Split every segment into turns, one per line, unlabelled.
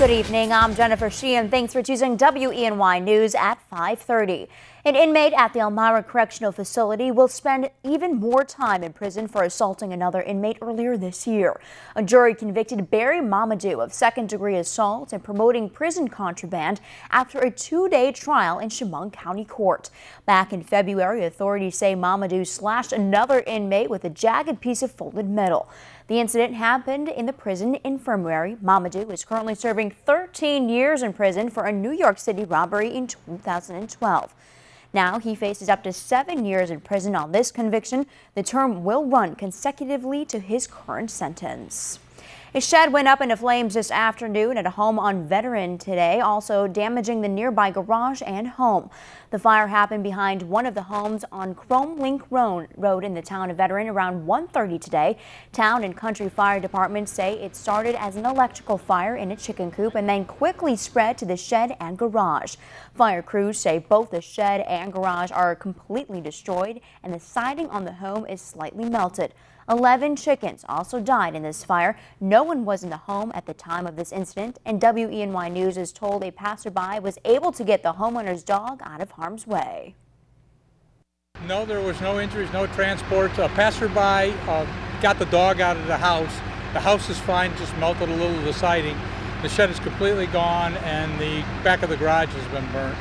Good evening. I'm Jennifer Sheahen. Thanks for choosing WENY News at 530. An inmate at the Elmira Correctional Facility will spend even more time in prison for assaulting another inmate earlier this year. A jury convicted Barry Mamadou of second-degree assault and promoting prison contraband after a two-day trial in Chemung County Court. Back in February, authorities say Mamadou slashed another inmate with a jagged piece of folded metal. The incident happened in the prison infirmary. Mamadou is currently serving 13 years in prison for a New York City robbery in 2012. Now he faces up to seven years in prison on this conviction. The term will run consecutively to his current sentence. A shed went up into flames this afternoon at a home on Veteran today, also damaging the nearby garage and home. The fire happened behind one of the homes on Chrome Link Road in the town of Veteran around 1.30 today. Town and country fire departments say it started as an electrical fire in a chicken coop and then quickly spread to the shed and garage. Fire crews say both the shed and garage are completely destroyed and the siding on the home is slightly melted. 11 chickens also died in this fire. No one was in the home at the time of this incident, and WENY News is told a passerby was able to get the homeowner's dog out of harm's way.
No, there was no injuries, no transport. A passerby uh, got the dog out of the house. The house is fine, just melted a little of the siding. The shed is completely gone, and the back of the garage has been burnt.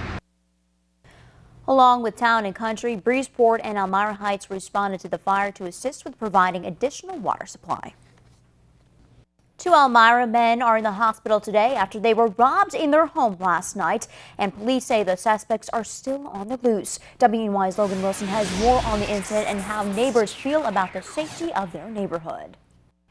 Along with Town and Country, Breesport and Elmira Heights responded to the fire to assist with providing additional water supply. Two Elmira men are in the hospital today after they were robbed in their home last night, and police say the suspects are still on the loose. WENY's Logan Wilson has more on the incident and how neighbors feel about the safety of their neighborhood.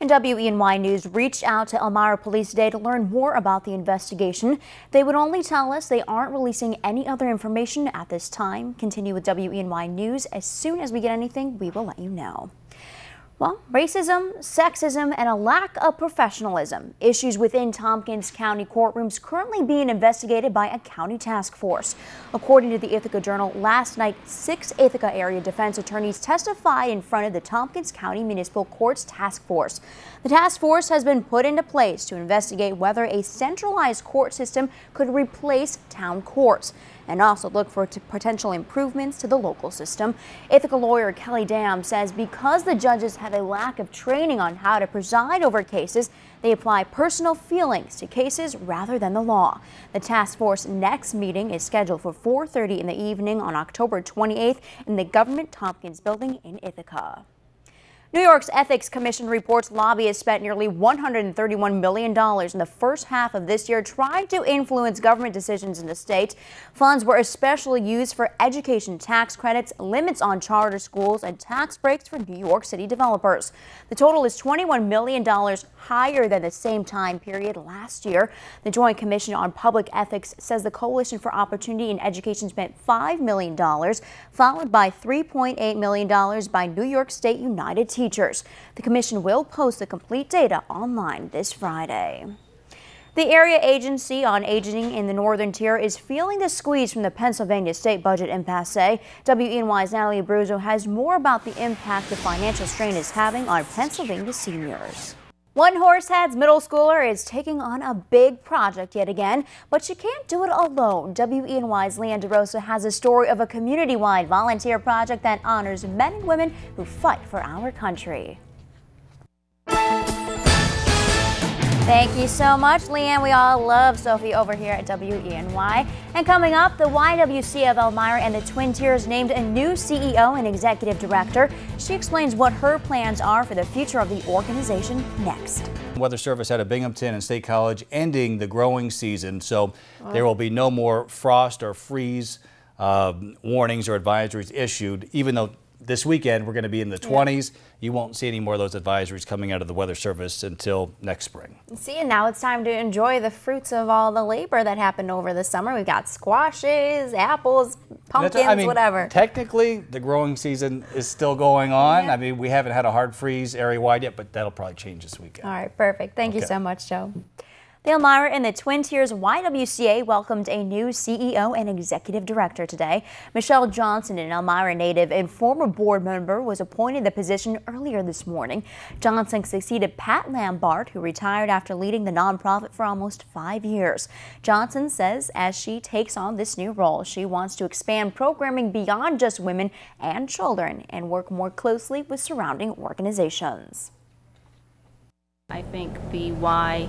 And WENY News reached out to Elmira Police today to learn more about the investigation. They would only tell us they aren't releasing any other information at this time. Continue with WENY News. As soon as we get anything, we will let you know. Well, racism, sexism, and a lack of professionalism. Issues within Tompkins County courtrooms currently being investigated by a county task force. According to the Ithaca Journal, last night, six Ithaca area defense attorneys testified in front of the Tompkins County Municipal Courts Task Force. The task force has been put into place to investigate whether a centralized court system could replace town courts and also look for potential improvements to the local system. Ithaca lawyer Kelly Dam says because the judges have a lack of training on how to preside over cases, they apply personal feelings to cases rather than the law. The task force next meeting is scheduled for 4.30 in the evening on October 28th in the Governor Tompkins building in Ithaca. New York's Ethics Commission reports lobbyists spent nearly $131 million in the first half of this year trying to influence government decisions in the state. Funds were especially used for education tax credits, limits on charter schools, and tax breaks for New York City developers. The total is $21 million higher than the same time period last year. The Joint Commission on Public Ethics says the Coalition for Opportunity in Education spent $5 million, followed by $3.8 million by New York State United teachers. The commission will post the complete data online this Friday. The Area Agency on Aging in the Northern Tier is feeling the squeeze from the Pennsylvania state budget impasse. WENY's Natalie Abruzzo has more about the impact the financial strain is having on Pennsylvania seniors. One Horseheads middle schooler is taking on a big project yet again, but she can't do it alone. WENY's Leanne DeRosa has a story of a community-wide volunteer project that honors men and women who fight for our country. Thank you so much, Leanne. We all love Sophie over here at WENY. And coming up, the YWC of Elmira and the Twin Tiers named a new CEO and executive director. She explains what her plans are for the future of the organization next.
Weather Service out of Binghamton and State College ending the growing season, so oh. there will be no more frost or freeze uh, warnings or advisories issued, even though this weekend we're going to be in the 20s. You won't see any more of those advisories coming out of the Weather Service until next spring.
See, and now it's time to enjoy the fruits of all the labor that happened over the summer. We've got squashes, apples, pumpkins,
I mean,
whatever.
Technically, the growing season is still going on. Yeah. I mean, we haven't had a hard freeze area wide yet, but that'll probably change this weekend.
All right, perfect. Thank okay. you so much, Joe. The Elmira and the Twin Tiers YWCA welcomed a new CEO and executive director today. Michelle Johnson, an Elmira native and former board member, was appointed the position earlier this morning. Johnson succeeded Pat Lambart, who retired after leading the nonprofit for almost five years. Johnson says as she takes on this new role, she wants to expand programming beyond just women and children and work more closely with surrounding organizations.
I think the Y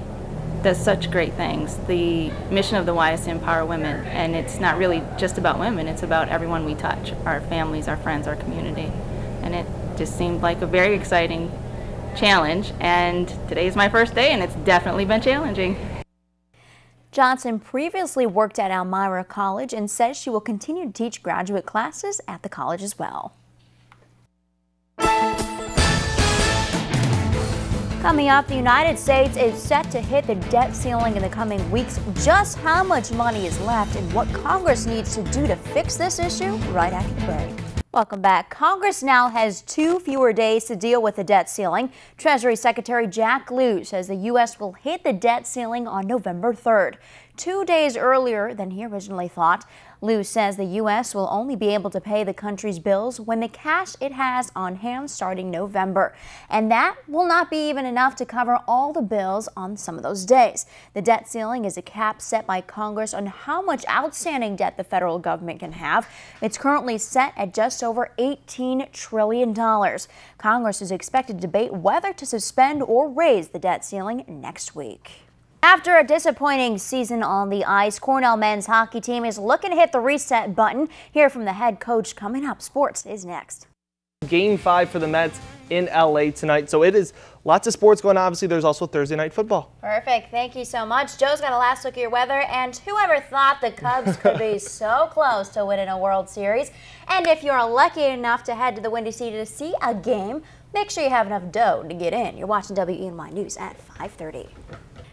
does such great things. The mission of the Y is to empower women, and it's not really just about women, it's about everyone we touch our families, our friends, our community. And it just seemed like a very exciting challenge, and today is my first day, and it's definitely been challenging.
Johnson previously worked at Elmira College and says she will continue to teach graduate classes at the college as well. Coming up, the United States is set to hit the debt ceiling in the coming weeks. Just how much money is left and what Congress needs to do to fix this issue right after the break. Welcome back. Congress now has two fewer days to deal with the debt ceiling. Treasury Secretary Jack Lew says the U.S. will hit the debt ceiling on November 3rd, two days earlier than he originally thought. Lew says the U.S. will only be able to pay the country's bills when the cash it has on hand starting November. And that will not be even enough to cover all the bills on some of those days. The debt ceiling is a cap set by Congress on how much outstanding debt the federal government can have. It's currently set at just over $18 trillion. Congress is expected to debate whether to suspend or raise the debt ceiling next week. After a disappointing season on the ice, Cornell men's hockey team is looking to hit the reset button. Hear from the head coach coming up. Sports is next.
Game five for the Mets in LA tonight. So it is lots of sports going on. Obviously, there's also Thursday night football.
Perfect. Thank you so much. Joe's got a last look at your weather. And whoever thought the Cubs could be so close to winning a World Series? And if you're lucky enough to head to the Windy City to see a game, make sure you have enough dough to get in. You're watching WENY News at 530.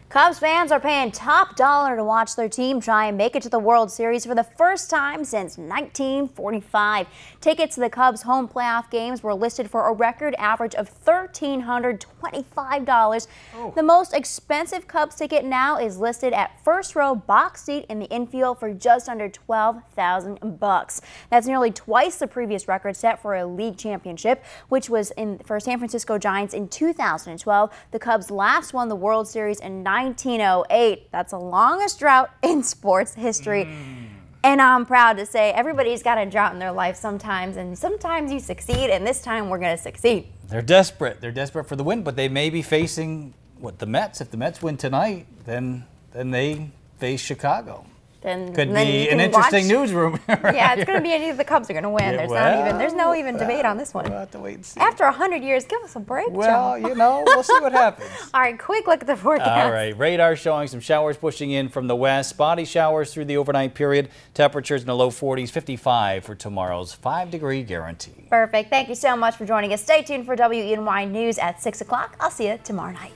Cubs fans are paying top dollar to watch their team try and make it to the World Series for the first time since 1945. Tickets to the Cubs home playoff games were listed for a record average of $1,325. Oh. The most expensive Cubs ticket now is listed at first row box seat in the infield for just under 12,000 bucks. That's nearly twice the previous record set for a league championship, which was in for San Francisco Giants in 2012. The Cubs last won the World Series in 1908. That's the longest drought in sports history. Mm. And I'm proud to say everybody's got a drought in their life sometimes, and sometimes you succeed, and this time we're going to succeed.
They're desperate. They're desperate for the win, but they may be facing what the Mets. If the Mets win tonight, then then they face Chicago.
Then
could
then
be an interesting
watch.
newsroom.
right yeah, it's going to be any of the Cubs are going to win. Yeah, there's
well,
not even there's no even well, debate on this one.
We'll have to wait and see.
After hundred years, give us a break.
Well, you know, we'll see what happens.
All right, quick look at the forecast.
All right, radar showing some showers pushing in from the west. Spotty showers through the overnight period. Temperatures in the low 40s, 55 for tomorrow's five degree guarantee.
Perfect. Thank you so much for joining us. Stay tuned for WENY News at six o'clock. I'll see you tomorrow night.